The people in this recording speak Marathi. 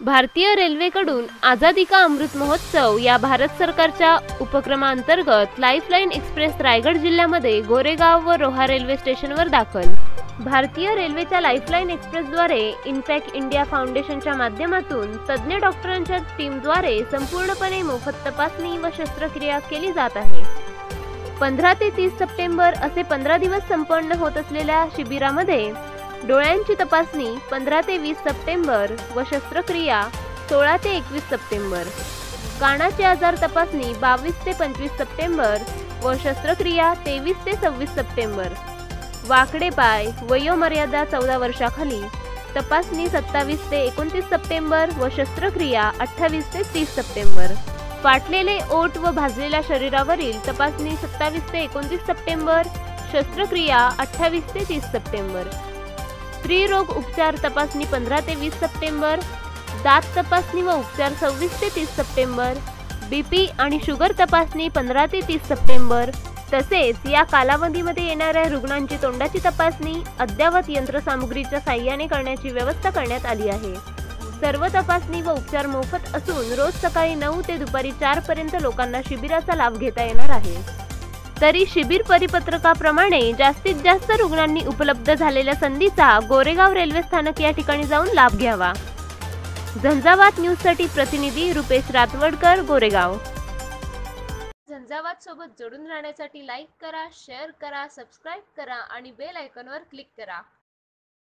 भारतीय रेल्वेकडून आझादी का अमृत महोत्सव या भारत सरकारच्या उपक्रमांतर्गत लाईफलाईन एक्सप्रेस रायगड जिल्ह्यामध्ये गोरेगाव व रोहा रेल्वे स्टेशनवर दाखल. भारतीय रेल्वेच्या लाईफलाईन एक्सप्रेसद्वारे इनफॅक्ट इंडिया फाउंडेशनच्या माध्यमातून तज्ज्ञ डॉक्टरांच्या टीमद्वारे संपूर्णपणे मोफत तपासणी व शस्त्रक्रिया केली जात आहे. पंधरा ते तीस सप्टेंबर असे पंधरा दिवस संपन्न होत असलेल्या शिबिरामध्ये डोळ्यांची तपासणी पंधरा ते वीस सप्टेंबर व शस्त्रक्रिया सोळा ते एकवीस सप्टेंबर. कानाचे आजार तपासणी बावीस ते पंचवीस सप्टेंबर व शस्त्रक्रिया तेवीस ते सव्वीस सप्टेंबर. वाकडे पाय वयोमर्यादा चौदा वर्षाखाली तपासणी सत्तावीस ते एकोणतीस सप्टेंबर व शस्त्रक्रिया अठ्ठावीस ते तीस सप्टेंबर. फाटलेले ओट व भाजलेल्या शरीरावरील तपासणी सत्तावीस ते एकोणतीस सप्टेंबर शस्त्रक्रिया अठ्ठावीस ते तीस सप्टेंबर. स्त्रीरोग उपचार तपासणी पंधरा ते वीस सप्टेंबर दात तपासणी व उपचार सव्वीस ते तीस सप्टेंबर बीपी आणि शुगर तपासणी पंधरा ते तीस सप्टेंबर. तसेच या कालावधीमध्ये येणाऱ्या रुग्णांची तोंडाची तपासणी अद्ययावत यंत्रसामुग्रीच्या साह्याने करण्याची व्यवस्था करण्यात आली आहे. सर्व तपासणी व उपचार मोफत असून रोज सकाळी नऊ ते दुपारी चार पर्यंत लोकांना शिबिराचा लाभ घेता येणार आहे. तरी शिबिर परिपत्रकाप्रमाणे जास्तीत जास्त रुग्णांनी उपलब्ध झालेल्या संधीचा गोरेगाव रेल्वे स्थानक या ठिकाणी जाऊन लाभ घ्यावा. झंझावात न्यूजसाठी प्रतिनिधी रुपेश रातवडकर गोरेगाव. झंझावात सोबत जोडून राहण्यासाठी लाईक करा शेअर करा सबस्क्राईब करा आणि बेल आयकॉनवर क्लिक करा.